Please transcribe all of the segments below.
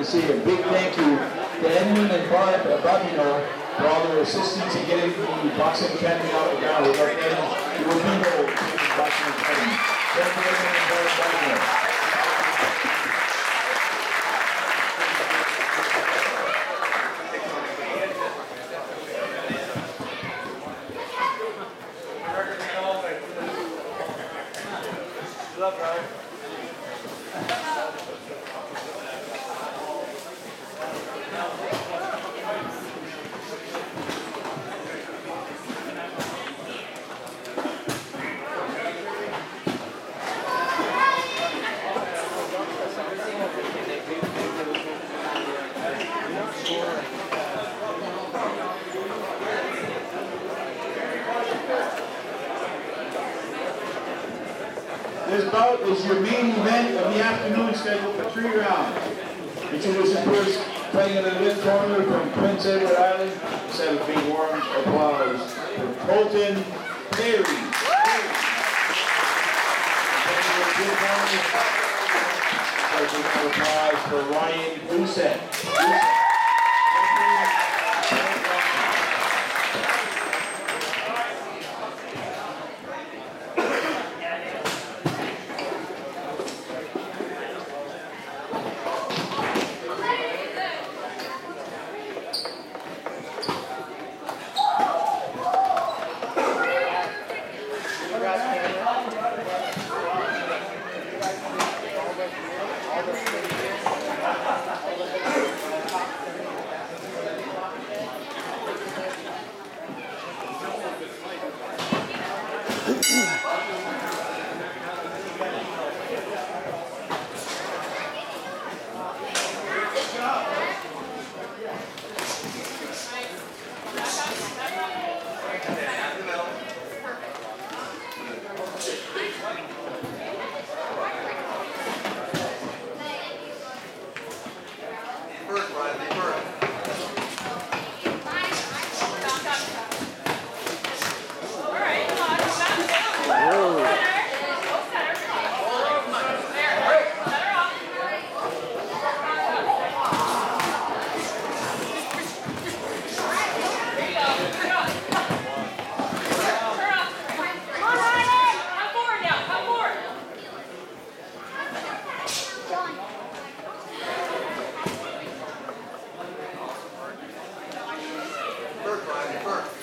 to say a big thank you to Edmund and Barb Babino for all their assistance in getting the boxing academy out of the ground. Without them, there would be no boxing academy. Thank you, Edmund and Barb Babino. This bout is your main event of the afternoon scheduled for three rounds. Introducing first, playing in the mid corner from Prince Edward Island. Let's have big warm applause for Colton Perry. Applause for Ryan Doucette. First, Ryan, be first. Come forward now, come forward. First,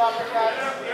Rock them